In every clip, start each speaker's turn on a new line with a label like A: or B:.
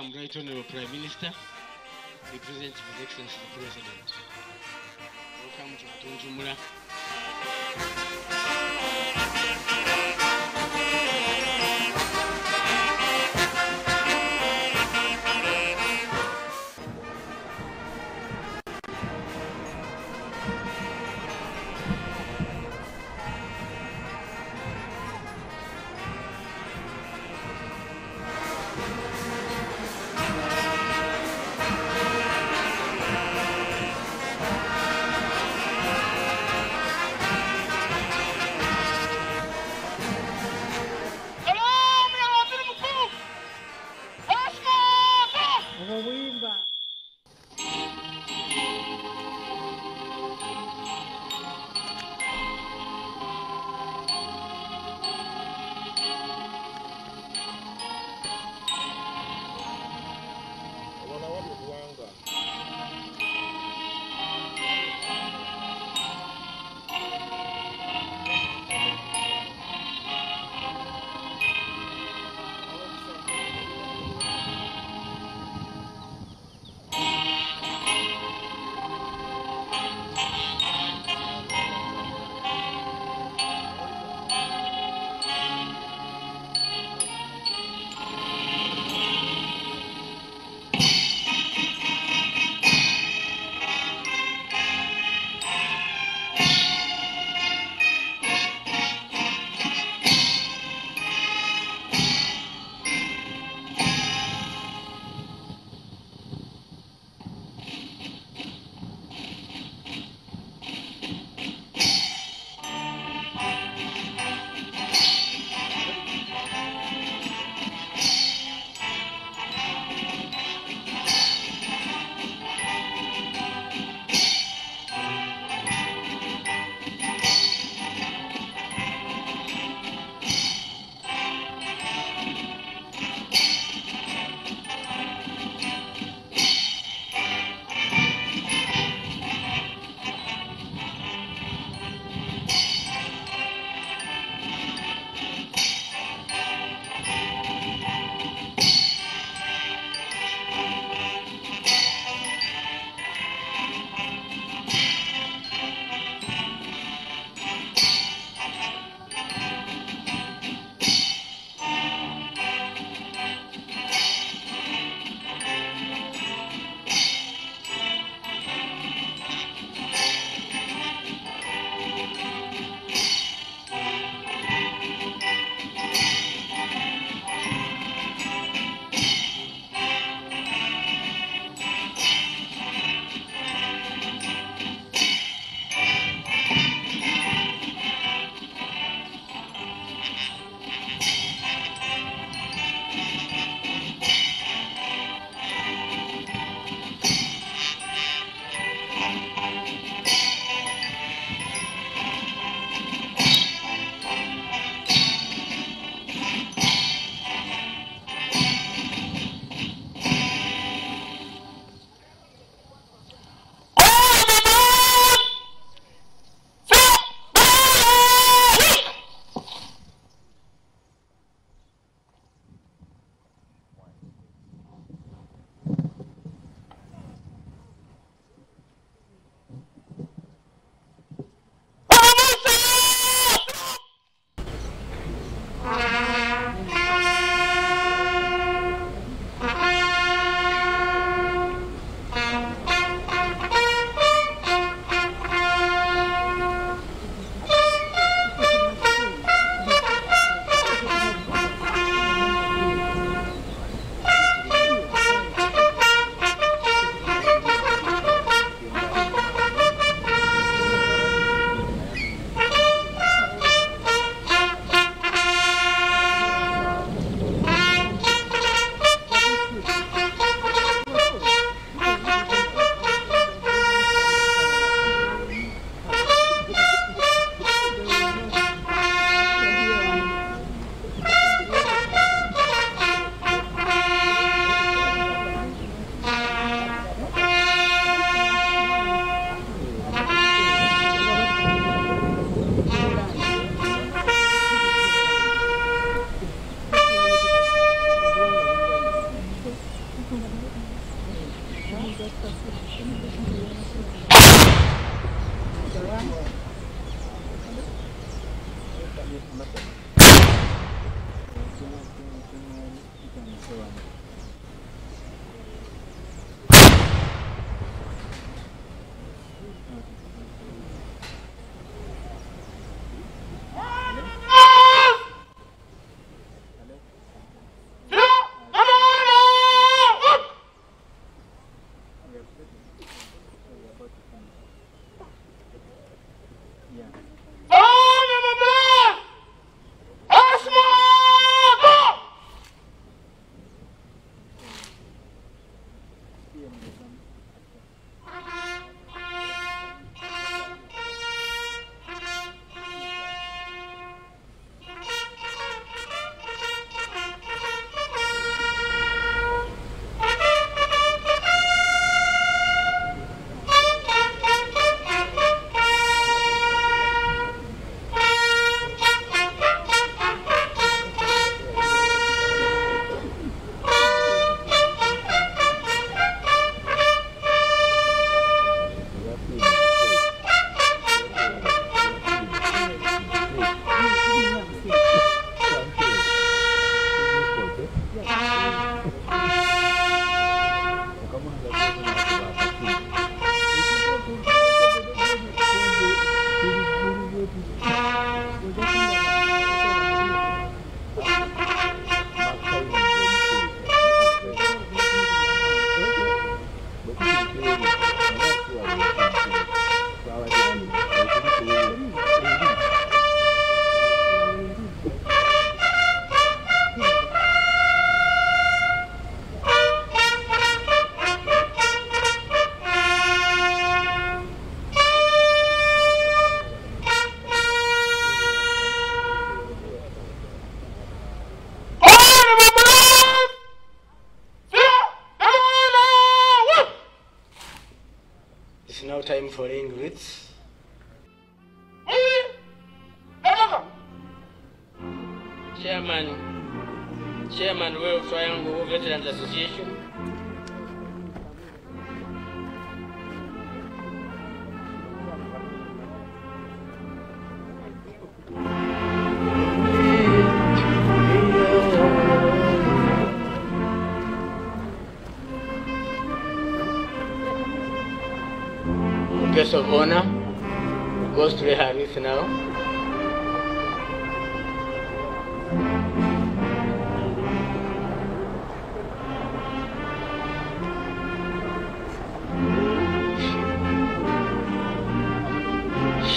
A: am Right Honourable Prime Minister, represent His Excellency the President. Welcome to Matunjumura. Triangle Veterans Association. Guest of honor goes to the Harris now.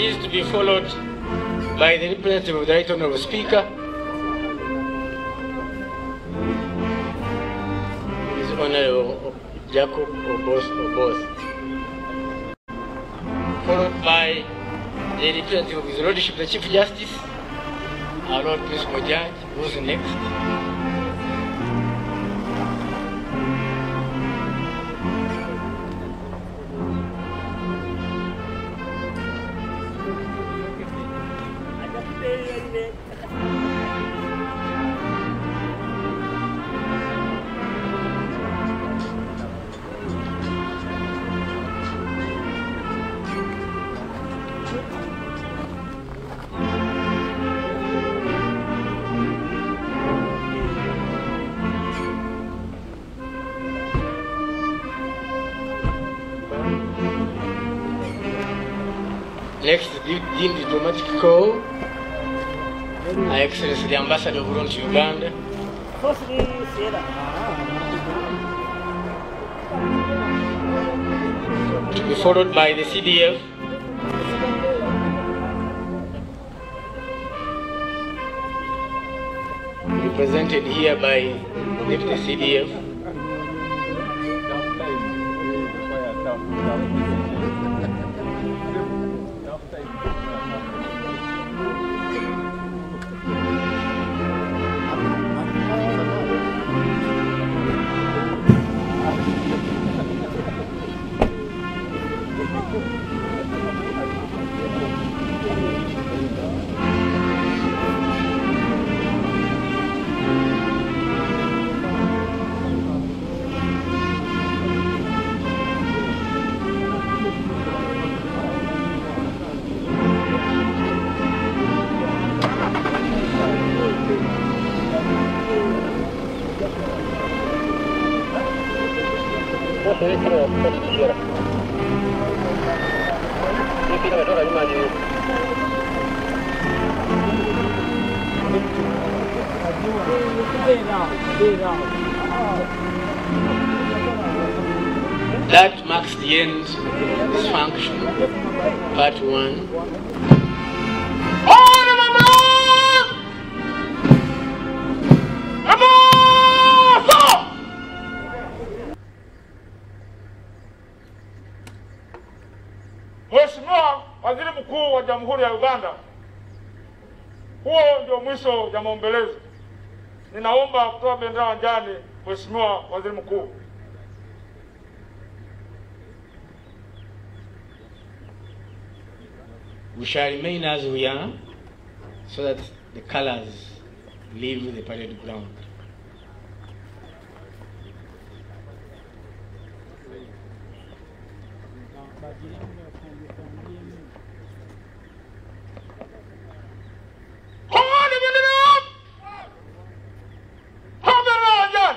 A: Is to be followed by the representative of the Right Honorable Speaker, His Honorable Jacob Oboth Oboth followed by the representative of His Lordship, the Chief Justice, our Lord Principal Judge, who's next. Next, Dean Diplomatic Her Excellency the Ambassador of Burundi to Uganda, to be followed by the CDF, represented here by Deputy CDF, That marks the end of this function, part one.
B: Mheshimiwa Waziri Mkuu wa Jamhuri ya Uganda, huo ndio mwisho ya maombelezo. Ninaomba kutoa bendera wanjani, Mheshimiwa Waziri Mkuu.
A: We shall remain as we are so that the colors leave the parade ground.
B: Hadi bilin Haber
C: ver gel.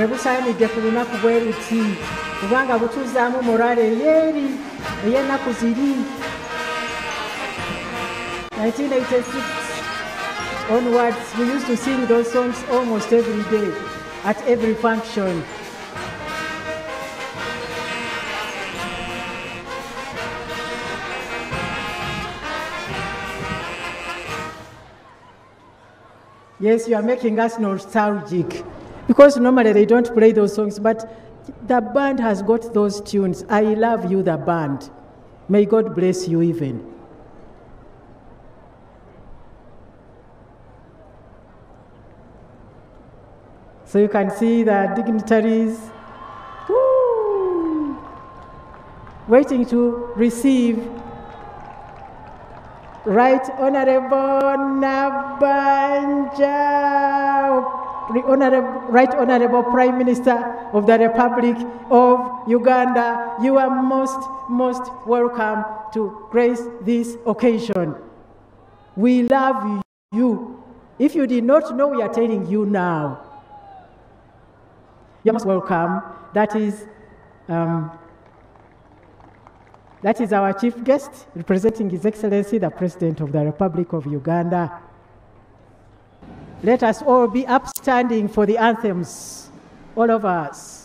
C: Bwe busaanidde ku lunaku bwe luti kubanga butuzaamu morale. Eyeeri ey'ennaku ziri 1986 onwards we used to sing those songs almost every day at every function. Yes, you are making us nostalgic because normally they don't play those songs, but the band has got those tunes. I love you, the band. May God bless you even. So you can see the dignitaries woo, waiting to receive Right Honorable Nabbanja, Honorable, Right Honorable Prime Minister of the Republic of Uganda, you are most, most welcome to grace this occasion. We love you. If you did not know, we are telling you now. You're most welcome. That is um, that is our chief guest, representing His Excellency, the President of the Republic of Uganda. Let us all be upstanding for the anthems, all of us.